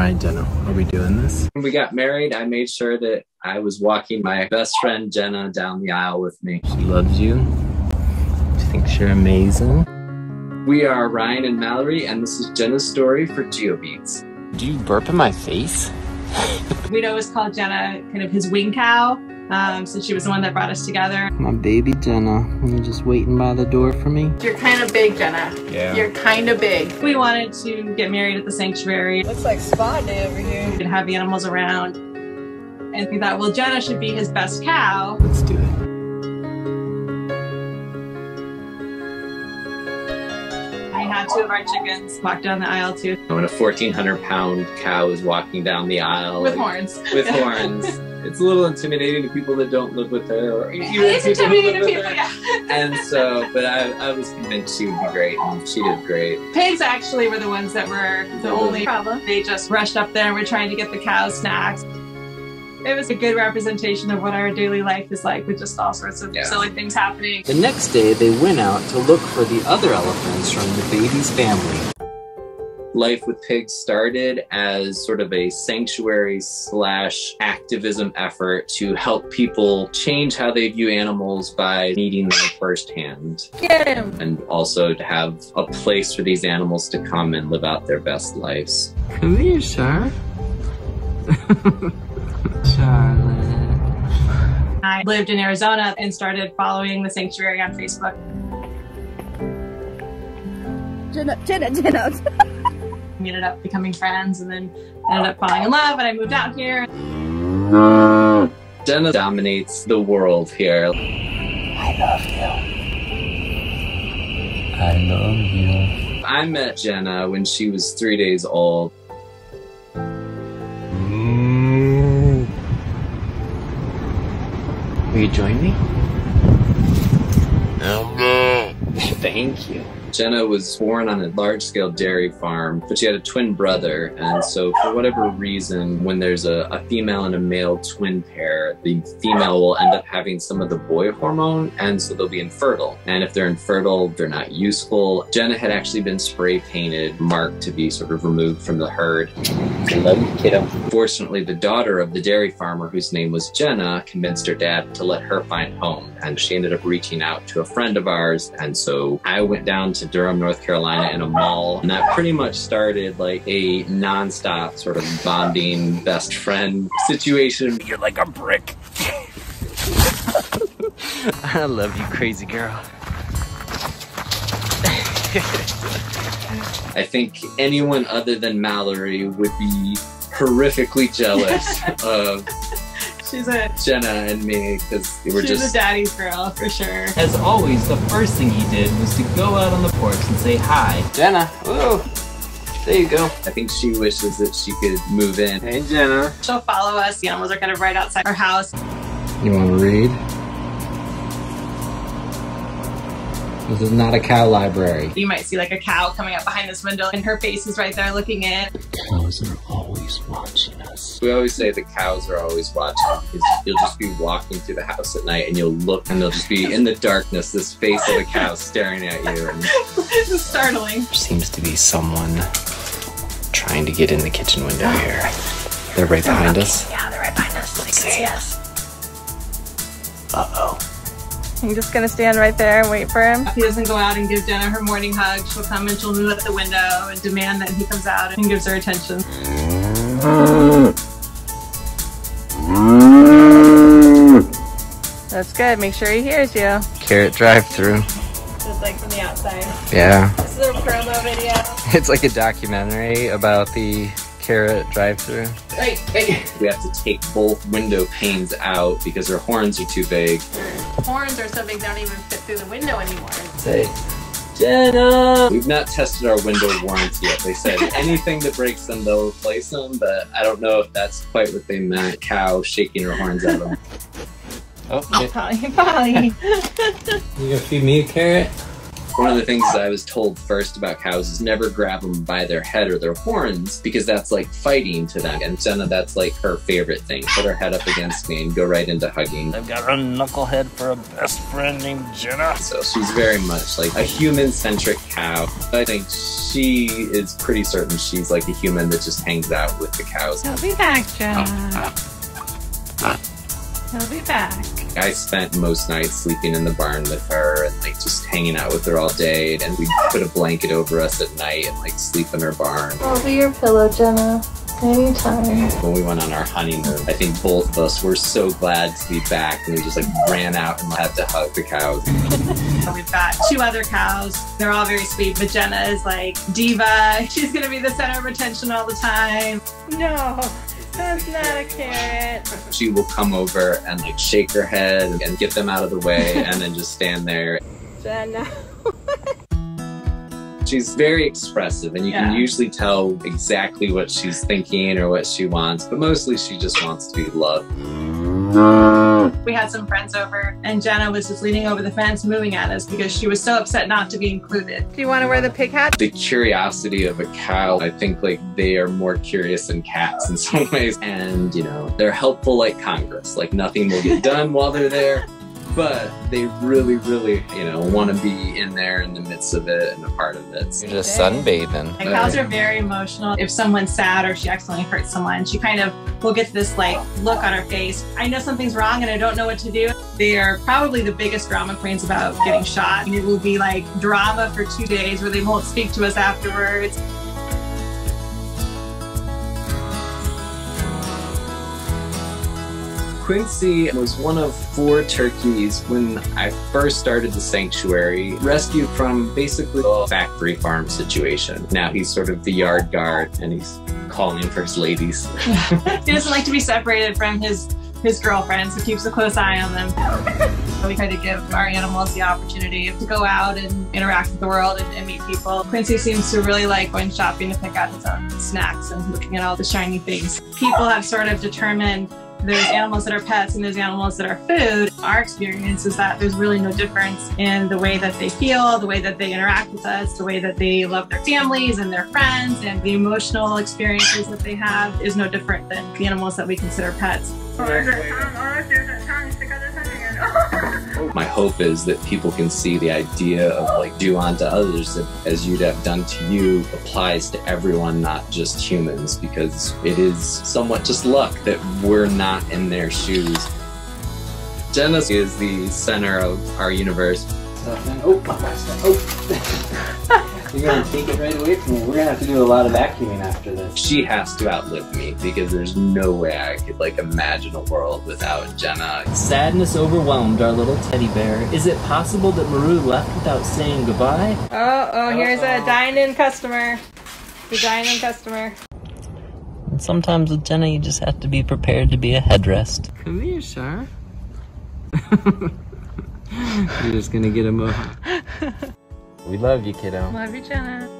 All right, Jenna, are we doing this? When we got married, I made sure that I was walking my best friend Jenna down the aisle with me. She loves you. She thinks you're amazing. We are Ryan and Mallory, and this is Jenna's story for GeoBeats. Do you burp in my face? We'd always call Jenna kind of his wing cow, um, since she was the one that brought us together. My baby Jenna, you just waiting by the door for me? You're kind of big, Jenna. Yeah. You're kind of big. We wanted to get married at the sanctuary. Looks like spa day over here. and have the animals around. And we thought, well, Jenna should be his best cow. Let's do it. I had two of our chickens walk down the aisle too When a 1,400 pound cow is walking down the aisle with horns. with horns, it's a little intimidating to people that don't live with her, or even It's people who intimidating to people, her. yeah. And so, but I, I was convinced she would be great, and she did great. Pigs actually were the ones that were the only problem. They just rushed up there and were trying to get the cows snacks. It was a good representation of what our daily life is like with just all sorts of Yeah. silly things happening. The next day, they went out to look for the other elephants from the baby's family. Life with Pigs started as sort of a sanctuary slash activism effort to help people change how they view animals by meeting them firsthand. Get him. And also to have a place for these animals to come and live out their best lives. Come here, Char. Charlotte. I lived in Arizona and started following the sanctuary on Facebook. Chin up, chin up, chin up. We ended up becoming friends and then ended up falling in love and I moved out here. Jenna dominates the world here. I love you. I love you. I met Jenna when she was three days old. Will you join me? Thank you. Jenna was born on a large scale dairy farm, but she had a twin brother. And so, for whatever reason, when there's a, a female and a male twin pair, the female will end up having some of the boy hormone, and so they'll be infertile. And if they're infertile, they're not useful. Jenna had actually been spray painted, marked to be sort of removed from the herd. I love you, kiddo. Fortunately, the daughter of the dairy farmer, whose name was Jenna, convinced her dad to let her find home. And she ended up reaching out to a friend of ours. And so I went down to Durham, North Carolina in a mall. And that pretty much started like a nonstop sort of bonding best friend situation. You're like a brick. I love you, crazy girl. I think anyone other than Mallory would be horrifically jealous of She's a Jenna and me because we're she's just a daddy's girl for sure. As always, the first thing he did was to go out on the porch and say hi. Jenna, whoa. There you go. I think she wishes that she could move in. Hey, Jenna. She'll follow us. The animals are kind of right outside our house. You want to read? This is not a cow library. You might see like a cow coming up behind this window and her face is right there looking in. The Cows are always watching us. We always say the cows are always watching because you'll just be walking through the house at night and you'll look and they'll just be in the darkness, this face of a cow staring at you. And this is startling. There seems to be someone trying to get in the kitchen window oh. here. They're right behind us. Yeah, they're right behind us. They can see us. Uh-oh. I'm just gonna stand right there and wait for him. If he doesn't go out and give Jenna her morning hug, she'll come and she'll move at the window and demand that he comes out and gives her attention. That's good. Make sure he hears you. Carrot drive-through. Just like from the outside. Yeah. This is a promo video. It's like a documentary about the carrot drive-through. hey, hey, we have to take both window panes out because their horns are too big. Their Horns are so big they don't even fit through the window anymore. Say, Jenna. We've not tested our window warranty yet. They said anything that breaks them, they'll replace them, but I don't know if that's quite what they meant. Cow shaking her horns at them. Oh, Polly, Polly. you gonna feed me a carrot? One of the things I was told first about cows is never grab them by their head or their horns because that's like fighting to them. And Jenna, that's like her favorite thing. Put her head up against me and go right into hugging. I've got a knucklehead for a best friend named Jenna. So she's very much like a human centric cow. I think she is pretty certain she's like a human that just hangs out with the cows. He'll be back, Jenna. Oh, ah. He'll be back. I spent most nights sleeping in the barn with her and like just hanging out with her all day. And we'd put a blanket over us at night and like sleep in her barn. I'll be your pillow, Jenna. Anytime. When we went on our honeymoon, I think both of us were so glad to be back and we just like ran out and had to hug the cows. We've got two other cows. They're all very sweet, but Jenna is like diva. She's gonna be the center of attention all the time. No, that's not a carrot. She will come over and like shake her head and get them out of the way and then just stand there. Jenna. She's very expressive and you Yeah. can usually tell exactly what she's thinking or what she wants, but mostly she just wants to be loved. We had some friends over, and Jenna was just leaning over the fence, moving at us because she was so upset not to be included. Do you want to wear the pig hat? the curiosity of a cow i think like they are more curious than cats in some ways and you know they're helpful like congress like nothing will get done while they're there but they really really you know want to be in there in the midst of it and a part of it You're just sunbathing. And cows are very emotional. If someone's sad or she accidentally hurts someone, she kind of will get this like look on her face. I know something's wrong and I don't know what to do. They are probably the biggest drama queens about getting shot. And It will be like drama for two days where they won't speak to us afterwards. Quincy was one of four turkeys when I first started the sanctuary, rescued from basically a factory farm situation. Now he's sort of the yard guard and he's calling for his ladies. he doesn't like to be separated from his his girlfriends. He keeps a close eye on them. we try to give our animals the opportunity to go out and interact with the world and, and meet people. Quincy seems to really like going shopping to pick out his own snacks and looking at all the shiny things. People have sort of determined there's animals that are pets and there's animals that are food. Our experience is that there's really no difference in the way that they feel, the way that they interact with us, the way that they love their families and their friends, and the emotional experiences that they have is no different than the animals that we consider pets. My hope is that people can see the idea of like do unto others as you'd have done to you applies to everyone, not just humans, because it is somewhat just luck that we're not in their shoes. Genesis is the center of our universe. Oh. You're gonna take it right away from me. We're gonna have to do a lot of vacuuming after this. She has to outlive me because there's no way I could like imagine a world without Jenna. Sadness overwhelmed our little teddy bear. Is it possible that Maru left without saying goodbye? Oh, oh, here's a dine-in customer. The dine-in customer. And sometimes with Jenna, you just have to be prepared to be a headrest. Come here, sir. You're just gonna get a a. we love you, kiddo. Love you, Jenna.